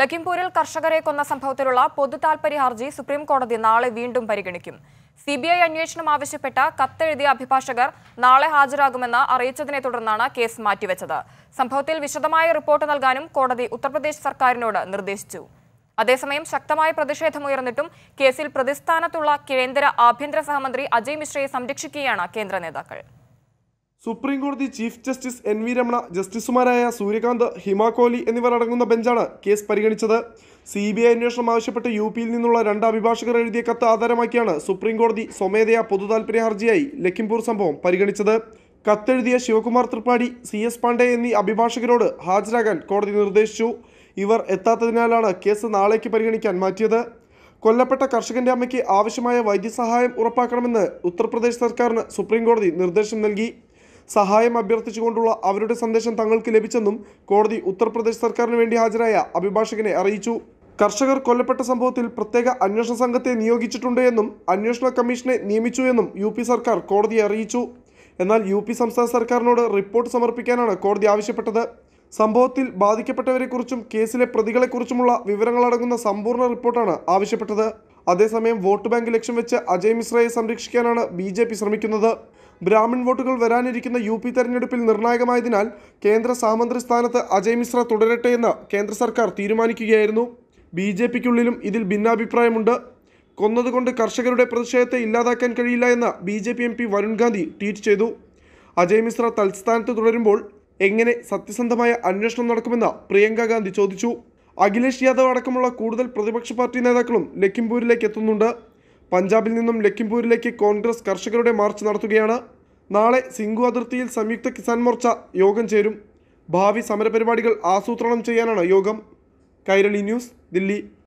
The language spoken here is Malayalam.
ലഖിംപൂരിൽ കർഷകരെ കൊന്ന സംഭവത്തിലുള്ള പൊതു താൽപര്യ ഹർജി സുപ്രീംകോടതി നാളെ വീണ്ടും പരിഗണിക്കും. സി ബി ഐ അന്വേഷണം ആവശ്യപ്പെട്ട കത്തെഴുതിയ അഭിഭാഷകർ നാളെ ഹാജരാകുമെന്ന് അറിയിച്ചതിനെ തുടർന്നാണ് കേസ് മാറ്റിവെച്ചത്. സംഭവത്തിൽ വിശദമായ റിപ്പോർട്ട് നൽകാനും കോടതി ഉത്തർപ്രദേശ് സർക്കാരിനോട് നിർദ്ദേശിച്ചു. അതേസമയം ശക്തമായ പ്രതിഷേധമുയർന്നിട്ടും കേസിൽ പ്രതിസ്ഥാനത്തുള്ള കേന്ദ്ര ആഭ്യന്തര സഹമന്ത്രി അജയ് മിശ്രയെ സംരക്ഷിക്കുകയാണ് കേന്ദ്ര നേതാക്കൾ. സുപ്രീം കോടതി chief justice N V Ramana ജസ്റ്റിസുമാരായ സൂര്യകാന്ത് ഹിമ കോഹ്ലി എന്നിവർ അടങ്ങുന്ന ബെഞ്ചാണ് കേസ് പരിഗണിച്ചത്. സി ബി ഐ അന്വേഷണം ആവശ്യപ്പെട്ട് യു പിയിൽ നിന്നുള്ള രണ്ട് അഭിഭാഷകർ എഴുതിയ കത്ത് ആധാരമാക്കിയാണ് സുപ്രീം കോടതി സ്വമേധയാ പൊതു താൽപര്യ ഹർജിയായി ലഖിംപൂർ സംഭവം പരിഗണിച്ചത്. കത്തെഴുതിയ ശിവകുമാർ ത്രിപാഠി സി എസ് പാണ്ഡെ എന്നീ അഭിഭാഷകരോട് ഹാജരാകാൻ കോടതി നിർദ്ദേശിച്ചു. ഇവർ എത്താത്തതിനാലാണ് കേസ് നാളേക്ക് പരിഗണിക്കാൻ മാറ്റിയത്. കൊല്ലപ്പെട്ട കർഷകന്റെ അമ്മയ്ക്ക് ആവശ്യമായ വൈദ്യസഹായം ഉറപ്പാക്കണമെന്ന് ഉത്തർപ്രദേശ് സർക്കാരിന് സുപ്രീം കോടതി നിർദ്ദേശം നൽകി. സഹായം അഭ്യർത്ഥിച്ചുകൊണ്ടുള്ള അവരുടെ സന്ദേശം തങ്ങൾക്ക് ലഭിച്ചെന്നും കോടതി ഉത്തർപ്രദേശ് സർക്കാരിന് വേണ്ടി ഹാജരായ അഭിഭാഷകനെ അറിയിച്ചു. കർഷകർ കൊല്ലപ്പെട്ട സംഭവത്തിൽ പ്രത്യേക അന്വേഷണ സംഘത്തെ നിയോഗിച്ചിട്ടുണ്ട് എന്നും അന്വേഷണ കമ്മീഷനെ നിയമിച്ചു എന്നും യു സർക്കാർ കോടതിയെ അറിയിച്ചു. എന്നാൽ യു പി സംസ്ഥാന സർക്കാരിനോട് റിപ്പോർട്ട് സമർപ്പിക്കാനാണ് കോടതി ആവശ്യപ്പെട്ടത്. സംഭവത്തിൽ ബാധിക്കപ്പെട്ടവരെക്കുറിച്ചും കേസിലെ പ്രതികളെക്കുറിച്ചുമുള്ള വിവരങ്ങളടങ്ങുന്ന സമ്പൂർണ റിപ്പോർട്ടാണ് ആവശ്യപ്പെട്ടത്. അതേസമയം വോട്ട് ബാങ്ക് ലക്ഷ്യം വെച്ച് അജയ് മിശ്രയെ സംരക്ഷിക്കാനാണ് ബി ശ്രമിക്കുന്നത്. ബ്രാഹ്മൺ വോട്ടുകൾ വരാനിരിക്കുന്ന യു പി തെരഞ്ഞെടുപ്പിൽ നിർണായകമായതിനാൽ കേന്ദ്ര സാമന്ത്രി സ്ഥാനത്ത് അജയ് മിശ്ര തുടരട്ടെ എന്ന് കേന്ദ്ര സർക്കാർ തീരുമാനിക്കുകയായിരുന്നു. ബി ജെ പിക്കുള്ളിലും ഇതിൽ ഭിന്നാഭിപ്രായമുണ്ട്. കൊന്നതുകൊണ്ട് കർഷകരുടെ പ്രതിഷേധത്തെ ഇല്ലാതാക്കാൻ കഴിയില്ല എന്ന് B J P M P Varun Gandhi tweet ചെയ്തു. അജയ് മിശ്ര തൽസ്ഥാനത്ത് തുടരുമ്പോൾ എങ്ങനെ സത്യസന്ധമായ അന്വേഷണം നടക്കുമെന്ന് പ്രിയങ്ക ഗാന്ധി ചോദിച്ചു. അഖിലേഷ് യാദവ് അടക്കമുള്ള കൂടുതൽ പ്രതിപക്ഷ പാർട്ടി നേതാക്കളും ലഖിംപൂരിലേക്ക് എത്തുന്നുണ്ട്. പഞ്ചാബിൽ നിന്നും ലഖിംപൂരിലേക്ക് കോൺഗ്രസ് കർഷകരുടെ മാർച്ച് നടത്തുകയാണ്. നാളെ സിംഗു അതിർത്തിയിൽ സംയുക്ത കിസാൻ മോർച്ച യോഗം ചേരും. ഭാവി സമരപരിപാടികൾ ആസൂത്രണം ചെയ്യാനാണ് യോഗം. കൈരളി ന്യൂസ് ദില്ലി.